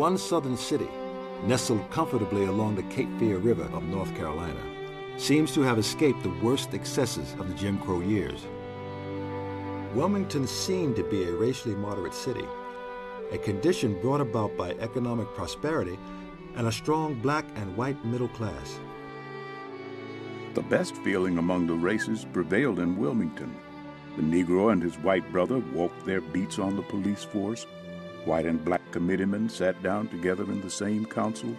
One southern city, nestled comfortably along the Cape Fear River of North Carolina, seems to have escaped the worst excesses of the Jim Crow years. Wilmington seemed to be a racially moderate city, a condition brought about by economic prosperity and a strong black and white middle class. The best feeling among the races prevailed in Wilmington. The Negro and his white brother walked their beats on the police force. White and black committeemen sat down together in the same council.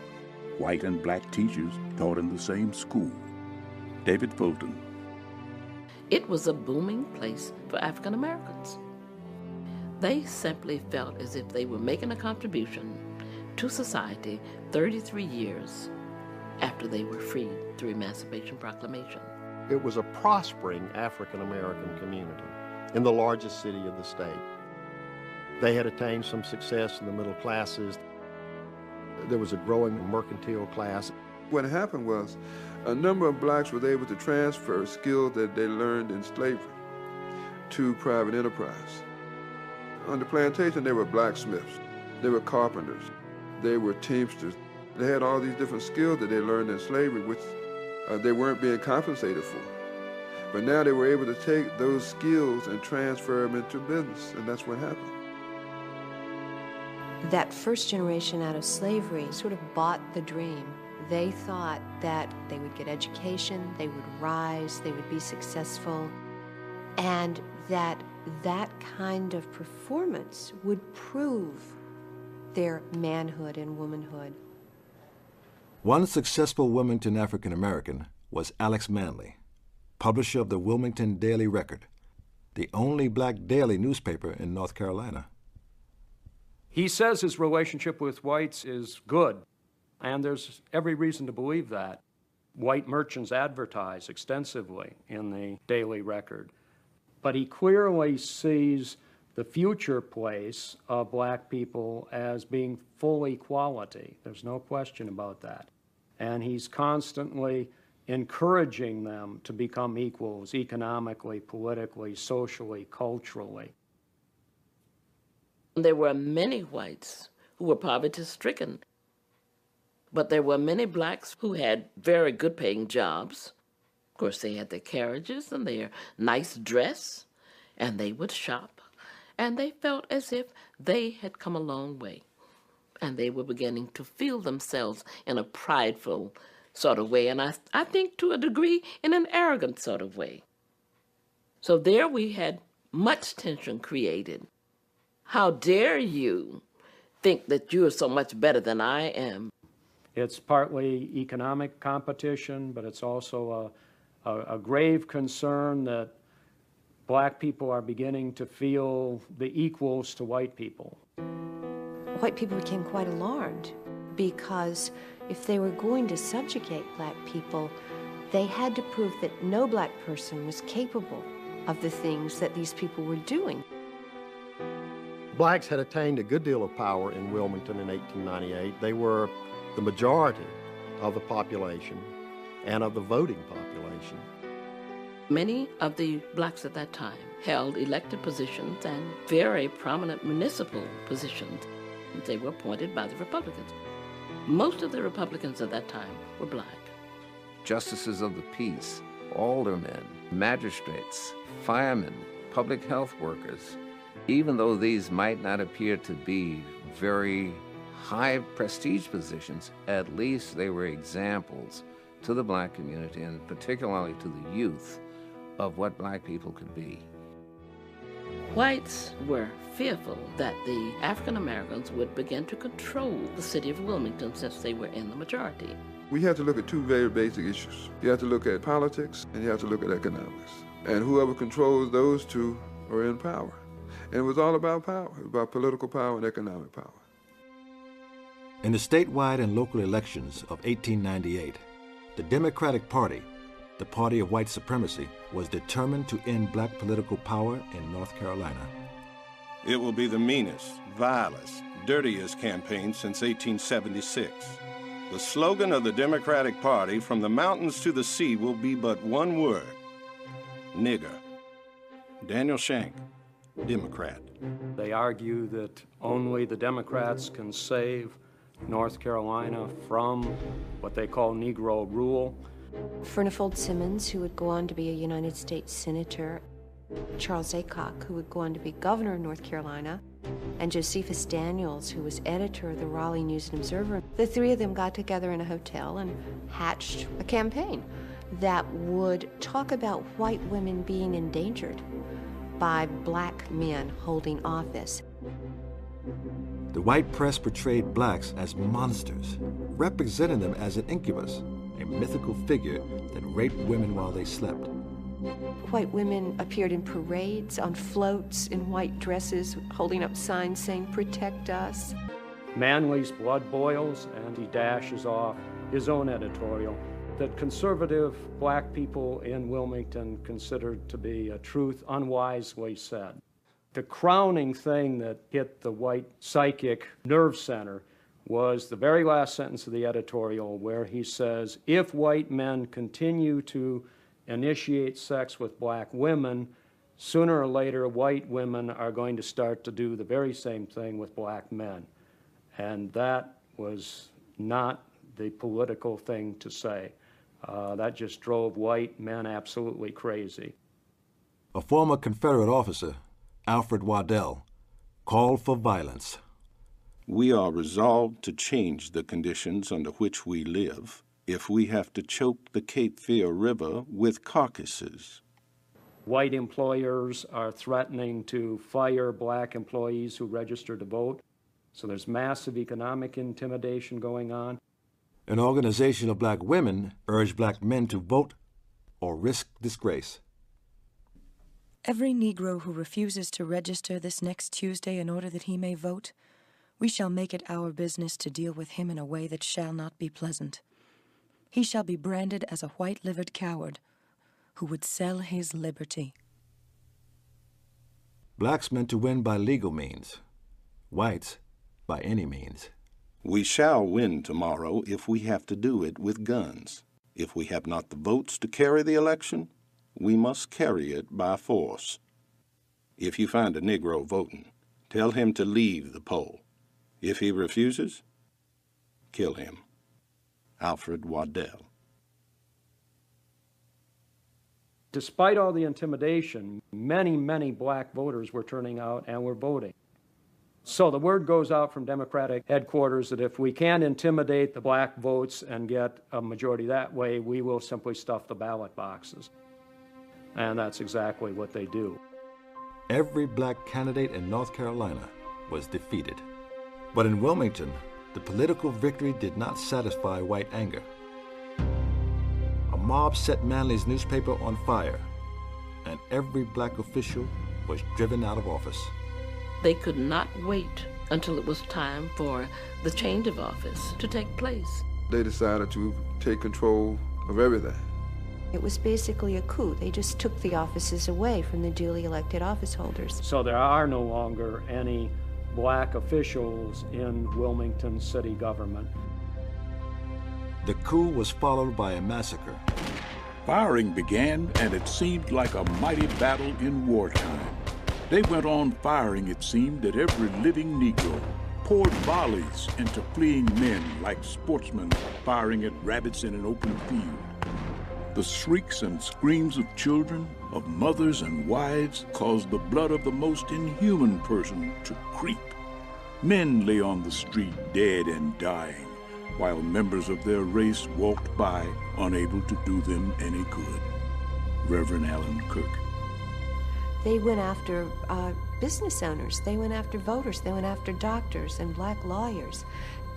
White and black teachers taught in the same school. David Fulton. It was a booming place for African Americans. They simply felt as if they were making a contribution to society 33 years after they were freed through Emancipation Proclamation. It was a prospering African American community in the largest city of the state. They had attained some success in the middle classes. There was a growing mercantile class. What happened was a number of blacks were able to transfer skills that they learned in slavery to private enterprise. On the plantation, there were blacksmiths, there were carpenters, they were teamsters. They had all these different skills that they learned in slavery, which uh, they weren't being compensated for. But now they were able to take those skills and transfer them into business, and that's what happened. That first generation out of slavery sort of bought the dream. They thought that they would get education, they would rise, they would be successful, and that that kind of performance would prove their manhood and womanhood. One successful Wilmington African American was Alex Manly, publisher of the Wilmington Daily Record, the only black daily newspaper in North Carolina. He says his relationship with whites is good, and there's every reason to believe that. White merchants advertise extensively in the Daily Record. But he clearly sees the future place of black people as being full equality. There's no question about that. And he's constantly encouraging them to become equals economically, politically, socially, culturally. There were many whites who were poverty stricken, but there were many blacks who had very good paying jobs. Of course, they had their carriages and their nice dress, and they would shop, and they felt as if they had come a long way. And they were beginning to feel themselves in a prideful sort of way, and I, I think to a degree in an arrogant sort of way. So there we had much tension created. How dare you think that you are so much better than I am? It's partly economic competition, but it's also a, a, a grave concern that black people are beginning to feel the equals to white people. White people became quite alarmed because if they were going to subjugate black people, they had to prove that no black person was capable of the things that these people were doing. Blacks had attained a good deal of power in Wilmington in 1898. They were the majority of the population and of the voting population. Many of the blacks at that time held elected positions and very prominent municipal positions. They were appointed by the Republicans. Most of the Republicans at that time were black. Justices of the peace, aldermen, magistrates, firemen, public health workers, even though these might not appear to be very high prestige positions, at least they were examples to the black community and particularly to the youth of what black people could be. Whites were fearful that the African Americans would begin to control the city of Wilmington since they were in the majority. We have to look at two very basic issues. You have to look at politics and you have to look at economics. And whoever controls those two are in power. And it was all about power, about political power and economic power. In the statewide and local elections of 1898, the Democratic Party, the party of white supremacy, was determined to end black political power in North Carolina. It will be the meanest, vilest, dirtiest campaign since 1876. The slogan of the Democratic Party, from the mountains to the sea, will be but one word nigger. Daniel Schenck, Democrat. They argue that only the Democrats can save North Carolina from what they call Negro rule. Furnifold Simmons, who would go on to be a United States Senator, Charles Aycock, who would go on to be governor of North Carolina, and Josephus Daniels, who was editor of the Raleigh News and Observer. The three of them got together in a hotel and hatched a campaign that would talk about white women being endangered by black men holding office. The white press portrayed blacks as monsters, representing them as an incubus, a mythical figure that raped women while they slept. White women appeared in parades, on floats, in white dresses, holding up signs saying, Protect us. Manly's blood boils, and he dashes off his own editorial that conservative black people in Wilmington considered to be a truth unwisely said. The crowning thing that hit the white psychic nerve center was the very last sentence of the editorial where he says, if white men continue to initiate sex with black women, sooner or later white women are going to start to do the very same thing with black men. And that was not the political thing to say. Uh, that just drove white men absolutely crazy. A former Confederate officer, Alfred Waddell, called for violence. We are resolved to change the conditions under which we live if we have to choke the Cape Fear River with carcasses. White employers are threatening to fire black employees who register to vote. So there's massive economic intimidation going on. An organization of black women urged black men to vote or risk disgrace. Every Negro who refuses to register this next Tuesday in order that he may vote, we shall make it our business to deal with him in a way that shall not be pleasant. He shall be branded as a white livered coward who would sell his liberty. Blacks meant to win by legal means, whites by any means. We shall win tomorrow if we have to do it with guns. If we have not the votes to carry the election, we must carry it by force. If you find a Negro voting, tell him to leave the poll. If he refuses, kill him. Alfred Waddell. Despite all the intimidation, many, many black voters were turning out and were voting. So the word goes out from Democratic headquarters that if we can intimidate the black votes and get a majority that way, we will simply stuff the ballot boxes. And that's exactly what they do. Every black candidate in North Carolina was defeated. But in Wilmington, the political victory did not satisfy white anger. A mob set Manly's newspaper on fire, and every black official was driven out of office. They could not wait until it was time for the change of office to take place. They decided to take control of everything. It was basically a coup. They just took the offices away from the duly elected office holders. So there are no longer any black officials in Wilmington city government. The coup was followed by a massacre. Firing began, and it seemed like a mighty battle in wartime. They went on firing, it seemed, at every living Negro, poured volleys into fleeing men like sportsmen firing at rabbits in an open field. The shrieks and screams of children, of mothers and wives, caused the blood of the most inhuman person to creep. Men lay on the street dead and dying, while members of their race walked by, unable to do them any good. Reverend Allen Kirk. They went after uh, business owners, they went after voters, they went after doctors and black lawyers.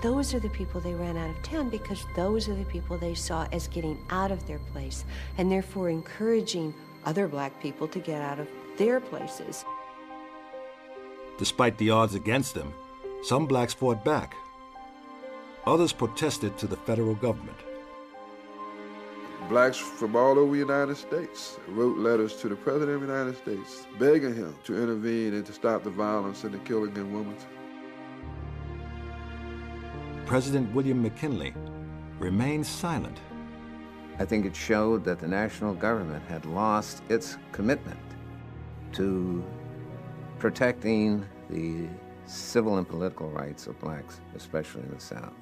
Those are the people they ran out of town because those are the people they saw as getting out of their place and therefore encouraging other black people to get out of their places. Despite the odds against them, some blacks fought back. Others protested to the federal government. Blacks from all over the United States wrote letters to the President of the United States begging him to intervene and to stop the violence and the killing in Wilmington. President William McKinley remained silent. I think it showed that the national government had lost its commitment to protecting the civil and political rights of blacks, especially in the South.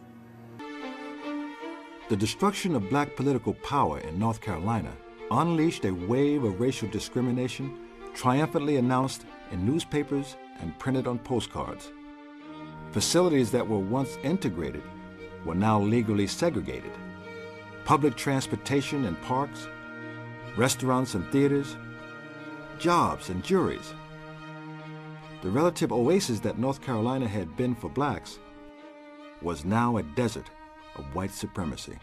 The destruction of black political power in North Carolina unleashed a wave of racial discrimination triumphantly announced in newspapers and printed on postcards. Facilities that were once integrated were now legally segregated. Public transportation and parks, restaurants and theaters, jobs and juries. The relative oasis that North Carolina had been for blacks was now a desert of white supremacy.